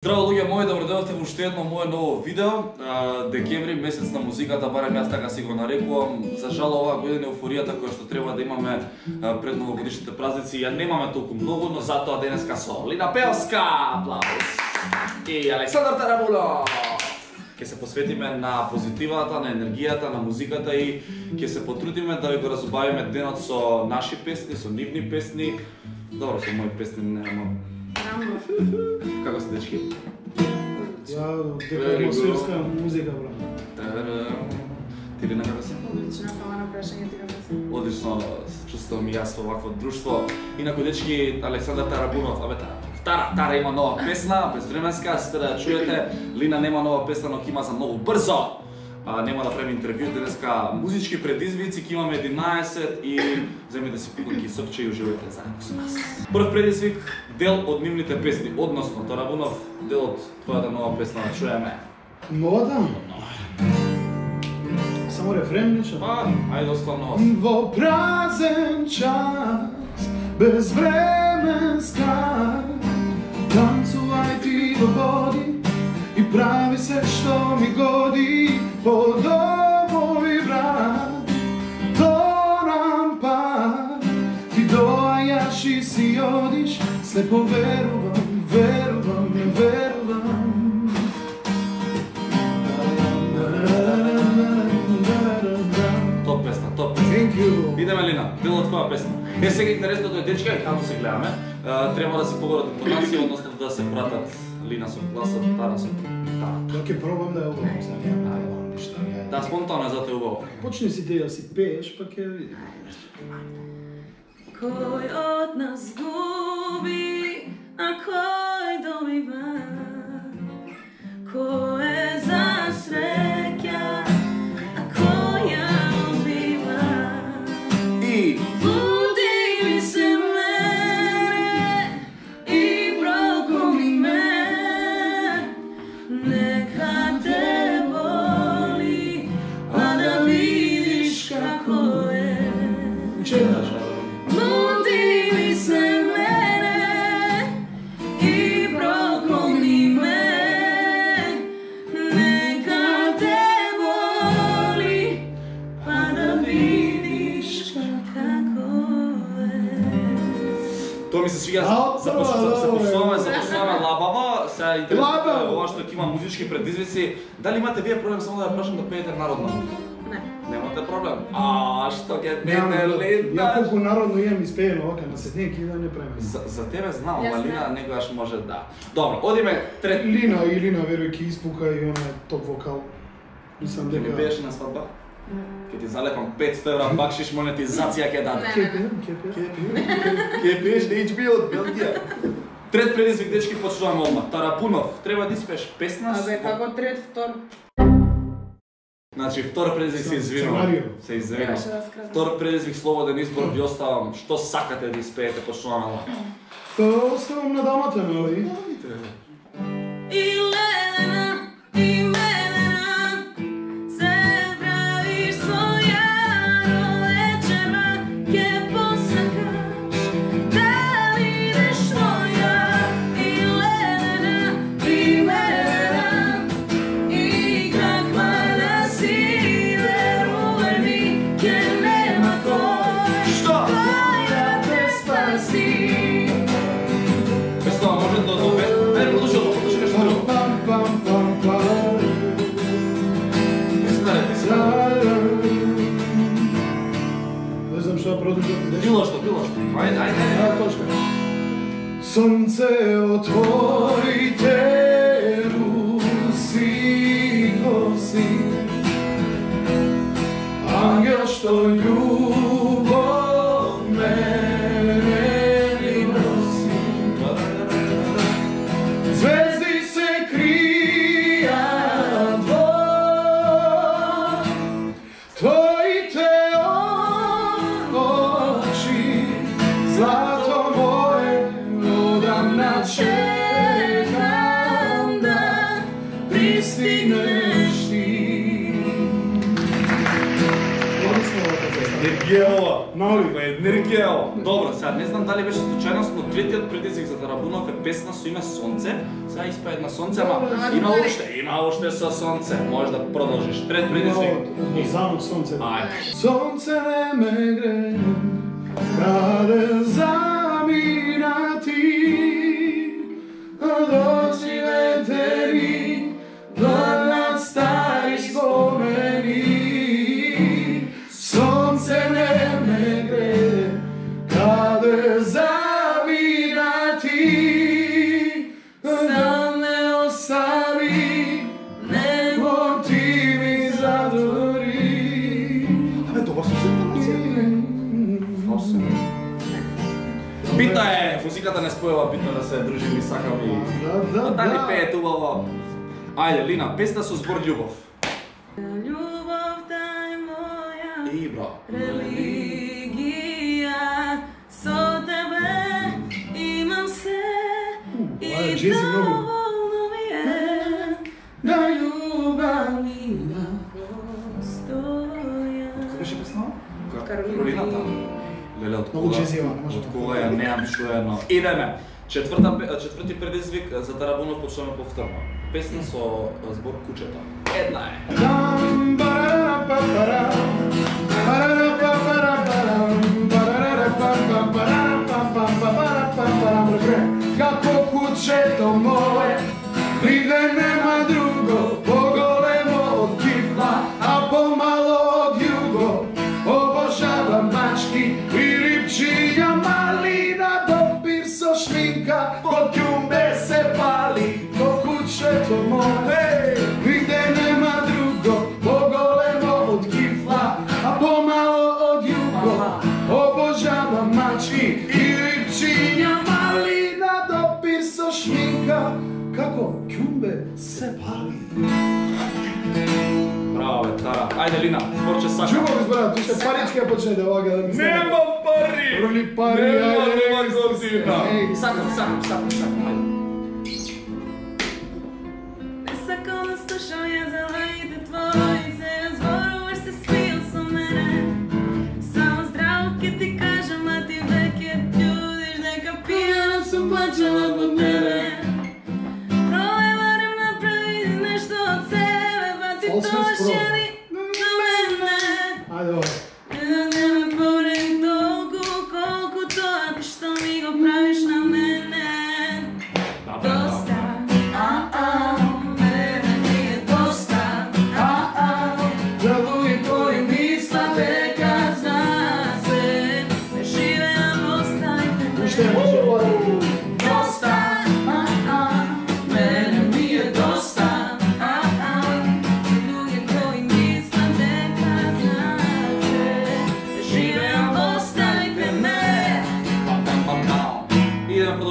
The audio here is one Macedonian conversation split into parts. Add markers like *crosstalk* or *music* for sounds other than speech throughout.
Здраво луѓе мои, добродојавте во уште едно мое ново видео. Декември, месец на музиката, барем јас така си го нарекувам. За жал оваа година еуфоријата која што треба да имаме пред новогодишните празници, ја немаме толку многу, но затоа денеска со Лина Пелска, аплауз. И Александар Тарабуло. Ке се посветиме на позитивата, на енергијата, на музиката и ќе се потрудиме да ви го разубавиме денот со наши песни, со нивни песни. Добро, со мои песни нема. Како се дечки? Ја дека атмосферска музика, брат. Ти ли како си? Одлично, фала на прашањето како си. Одлично се чувствувам и јас во вакво друштво. Инаку дечки Александар Тарабунов, абе Тара. Тара, Тара има нова песна, безвременска, сте да ја чуете. Лина нема нова песна, но ќе има за многу брзо. А, нема да правиме интервју денеска музички предизвици, ќе имаме 11 и земете си пилки сокче и уживајте заедно со нас. Прв предизвик, дел од нивните песни, односно Тарабунов, дел од твојата нова песна да чуеме. Новата? Само рефрен нече? Па, ајде оставно. Во празен час, безвременска, танцувај ти во води и прави се што ми годи под овој брат. До нам пат, ти доаѓаш и си одиш, слепо верувам, верувам, верувам. Топ песна, топ песна. Thank you. Идеме Лина, дел од твоја песна. Е сега интересното е дечка и како се гледаме, треба да се погорат интонација, *coughs* односно да се пратат Лина со гласот, Тара со Тара. Ја ќе пробам да ја убавам, сега ја најавам ништа. ја- Да, спонтано е затоа убаво. Почни си ти да си пееш, па ќе видим. Кој од нас губи, а кој добива? Кој е за среќа, се Ау, започнуваме, започнуваме, бе. започнуваме лабаво, сега интересно Лабаво. е ова што ќе има музички предизвици. Дали имате вие проблем само да ја прашам да пеете народно? Не. Немате проблем. А, што ќе пеете да- Ја Лина? колку народно имам испеено ока на седнеки да не правим. За, за тебе знам, ама Лина некогаш може да. Добро, одиме трет. Лина и Лина верој ќе испука и она топ вокал. Мислам дека пееш на свадба? Ќе ти залепам 500 евра бакшиш монетизација ќе дадам. Ќе пеем, ќе пеем. Ќе пееш на HBO од Белгија. Трет предизвик, дечки, почнуваме одма. Тарапунов, треба да испееш песна. Абе, како трет, втор, Значи, втор предизвик се извинувам. Се извинувам. Втор предизвик, слободен избор, ви оставам. Што сакате да испеете, почнуваме одма. Тоа оставам на дамата, нели? И se otvorite Rusi, Rusi, angel što ljubi дали беше случајност, но третиот предизвик за Тарабунов е песна со име Сонце. Сега испа една Сонце, ама има уште, има уште со Сонце. Може да продолжиш. Трет предизвик. Бозанот сонце. Ајде. Сонце не ме гре, каде замина Битна е, музиката не спојува, битно да се дружим и сакам и... Да, да, Но дали да. пеете убаво? Ајде, Лина, песна со збор љубов. Љубовта е моја И, браво. од кола, да од кола ја неам што е едно. Идеме. Четврта, четврти предизвик за Тарабунов почнеме повторно. Песна со збор кучето. Една е. Како кучето мој chiumbe separi. Bravo, Tara. Ajde, Lina, počne sa... Ljubav izbora, tu se paričke počne da ovoga da mi pari! Prvi pari, ajde. Nema nekotina. Ej, sakam, sakam, sakam, sakam, ajde. Sakam, slušaj, ja zalajte tvoj. sense, bro.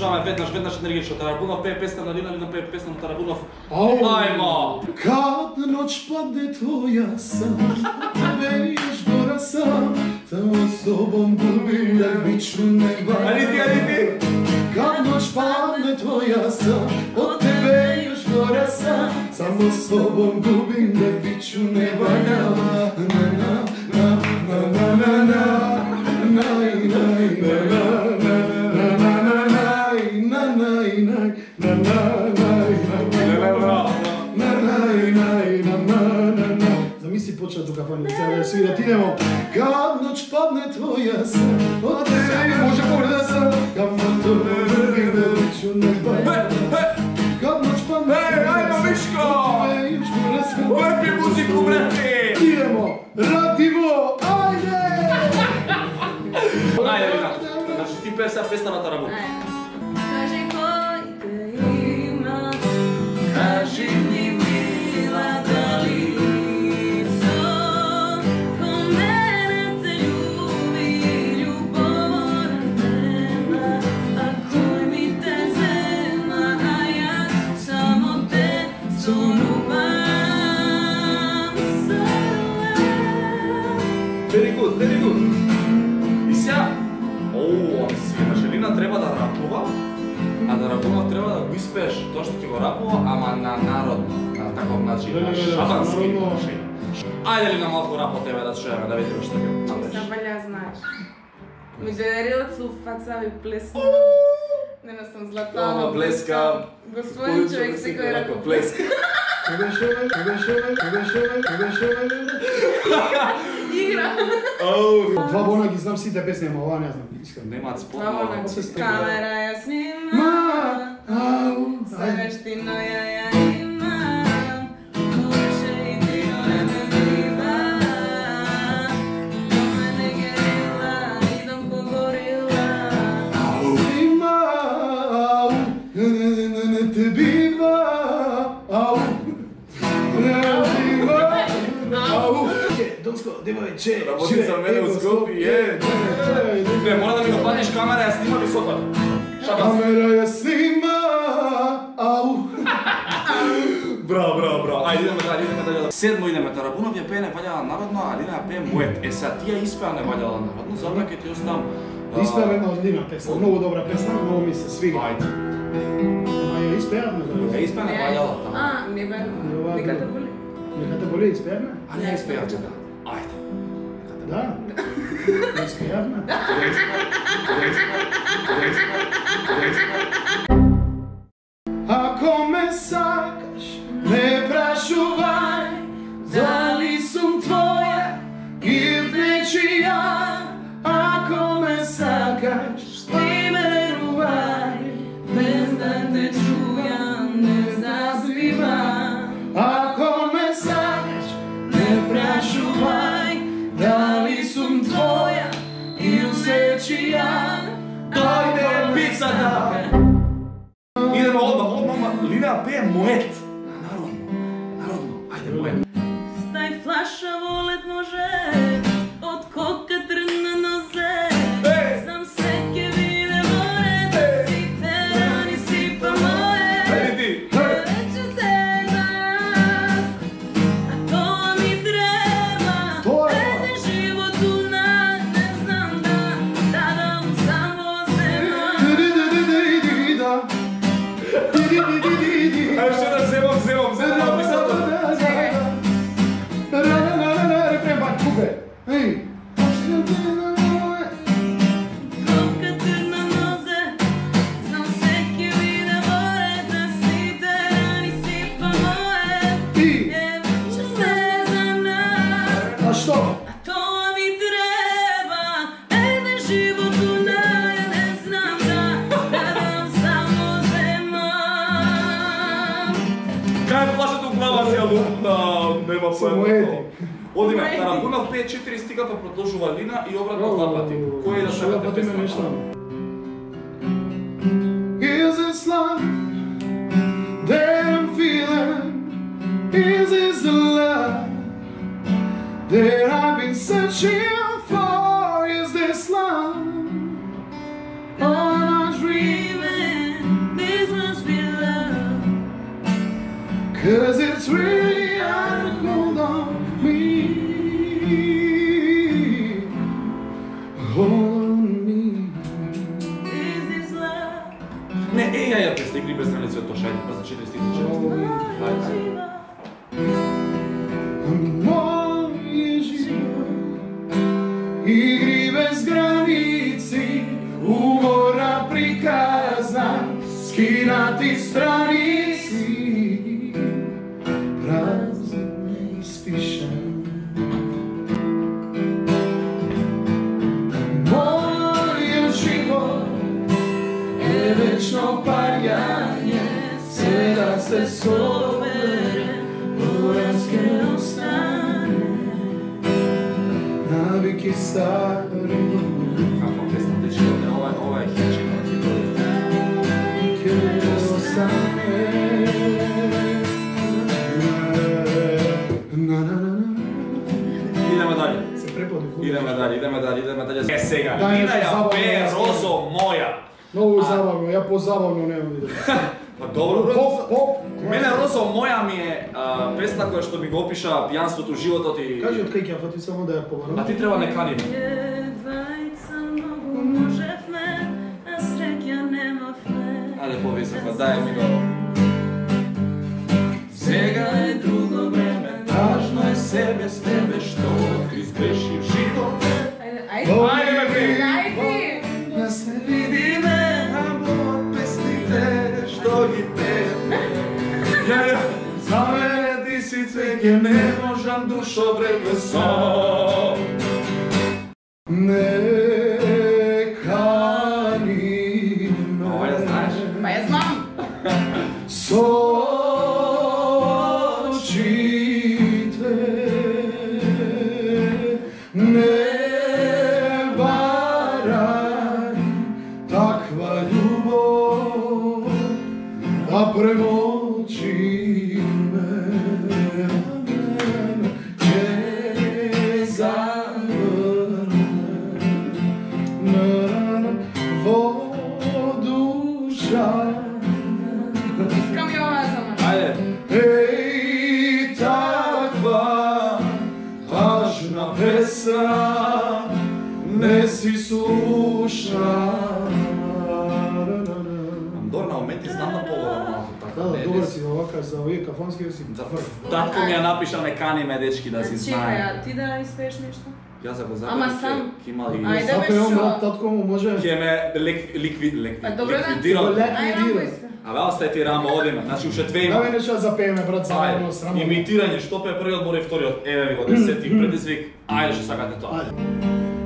podržavam Vednaš, Vednaš energično, Tarabunov P500 na Dinari na P500 na Tarabunov. Ajmo! Kad noć padne tvoja sam, tebe još gora sam, tamo sobom gubim, jak bit ću neba. Ali ti, ali ti! Kad noć padne tvoja sam, od tebe još gora sam, samo sobom gubim, jak bit ću neba. Na, na, na. Замисли почна тука фаница, да свират идемо. Кад ноќ падне твоја сен, од тебе може поле сен, кад ноќ падне твоја сен, кад ноќ падне твоја сен, кад ноќ музику, брате! Идемо, радимо, ајде! Ајде, Вина, значи ти песа песна на Тарабу. значи, шамански решение. Ајде ли на малку рапо тебе да чуеме, да видиме што ќе направиш. Сам валја знаеш. Ми дојарилат се уфаца и плесна. Не не сам злата. Ова плеска. Господин човек секој рако плеска. Кога шове, кога шове, кога шове, кога шове. Игра. Два бона ги знам сите песни, ама ова не знам. Искам немац по. Камера ја снима. Ау, севештино ја Че, Донско, девојче, Работи че, за мене у Скопје. Не, мора да ми го платиш камера, ја снима високо. Шаба. Камера ја снима, ау. Браво, браво, браво. Ајде идеме дале, идеме дале. Седмо идеме, Тарабунов ја пее не ваѓала народно, а Лина ја пее мует. Е сега тие испеа не ваѓала народно, затоа ќе ти оставам. а, Испева една од Лина песна, многу добра песна, многу ми се свига. Ајде. Ама ја испеавме, Ја да. испеа не таа. А, не бе. ова Нека те друго. боли. Нека те боли, испеавме? А не испеа чека. Ајде. Да. Испеавме. Ако Тарабунов 5-4 стига па продолжува Лина и обратно два пати. Кој е да сакате ме песна? Is this love that I'm feeling? Is this the love that I've been searching Pročitati stranici Prazne ispišem e, večno parjanje Seda se sobere Boranske ostane Navike stare Идеме дале. Се преподи Идеме дале, идеме дале, идеме дале. Е сега, Да, нешто ја пее розо моја. Многу забавно, ја позабавно немам да *laughs* Па добро, Поп, поп. Мене розо моја ми е а, песна која што ми го опиша пијанството, животот и Кажи од кај ќе фати само да ја побарам. А ти треба не кани. Ајде повисоко, дај ми го. Ajde, ajde, Da se vidi ne, pesnite što gite. Ja, ja, za mene ti si cveke, ne možam dušo vreme som. Ne татко ми ја напиша ме кани ме дечки да си Чекај, знае. а ти да испееш нешто? Јас ако закон Ама сам. има ли Ајде, бе, Сапе он шо? татко му може. ќе ме лик ликви ликви. А, добре, да. ликвидирал. Остај ти рамо, одиме. Значи уште две има. Давај нешто да запееме брат, за Ајде, едно срамо. имитирање, што пе првиот бор и вториот, еве ви го десети предизвик, ајде што сакате тоа. Ајде.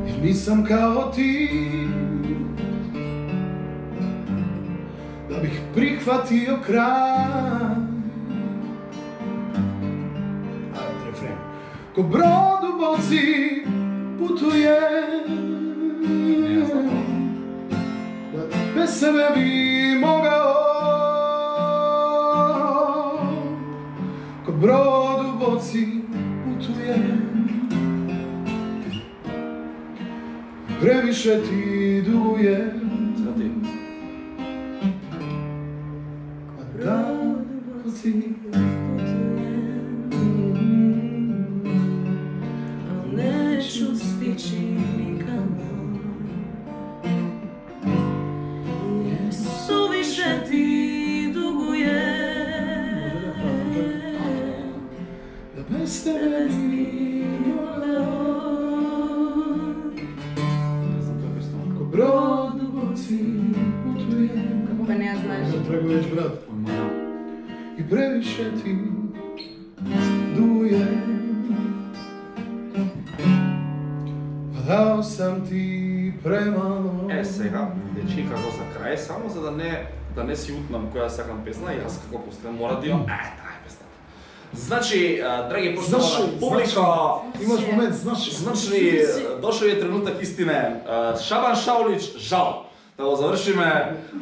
Јер нисам као ти Да бих прихватио крај ko brod u boci putuje. Bez sebe bi mogao. Ko brod u boci putuje. Previše ti dugujem. Не ја знаеш Да тргуваш брат. И превише ти дуе Дал сам ти премало Е, сега, дечки, како за крај, само за да не да не си утнам која сакам песна, јас како постојам мора да имам, е, таа е песната. Значи, драги поштована ли, публика, знаеш ли, имаш момент, знаеш ли? Значи, дошол е тренутак истине. Шабан Шаулич, жал. Да го завршиме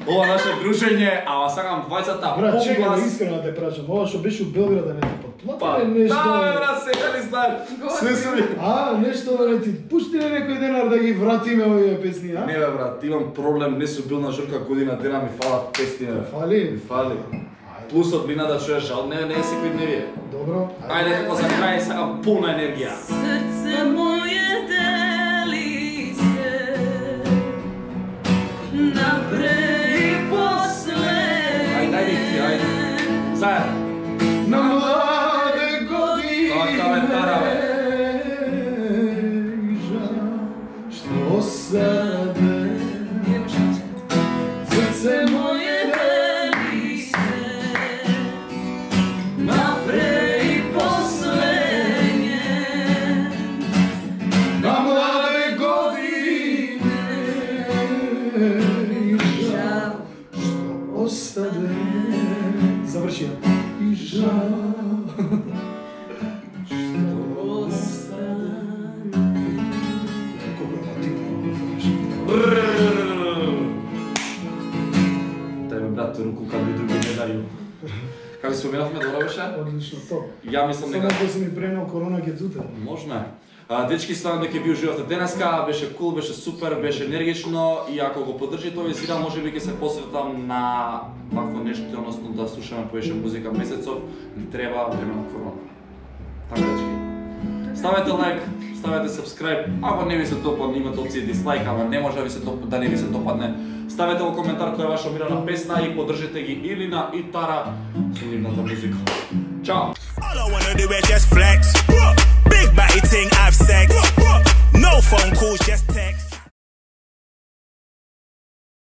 ова наше дружење, ама сакам двајцата Брат, да поглас. искрено да те прашам, ова што беше у Белград да не те Па, подплати нешто? да, бе, брат, сега ли знаеш? Се се ми. А, нешто да не ти пушти ли некој денар да ги вратиме овие песни, а? Не бе, брат, имам проблем, не сум бил на журка година дена ми фалат песни, бе. Фали? Ми фали. Плюсот мина да чуеш жал, не, не е секојдневие. Добро. Ајде како за крај сакам пуна енергија. Срце моје ајде. Корона ќе туте. Можна е. А, дечки, станам дека ви уживате денеска, беше кул, беше супер, беше енергично и ако го поддржите овој сериал, може би ќе се посветам на вакво нешто, односно да слушаме повеќе музика месецов, ни треба време на корона. Така дечки. Ставете лайк, ставете subscribe, ако не ви се допадне, имате опција дислайк, ама не може да ви се доп... да не ви се допадне. Ставете во коментар која е ваша омилена песна и поддржите ги или на Итара со нивната музика. Чао! All I wanna do is just flex. Big body ting, have sex. No phone calls, just text.